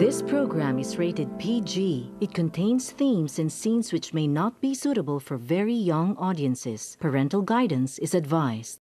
This program is rated PG. It contains themes and scenes which may not be suitable for very young audiences. Parental guidance is advised.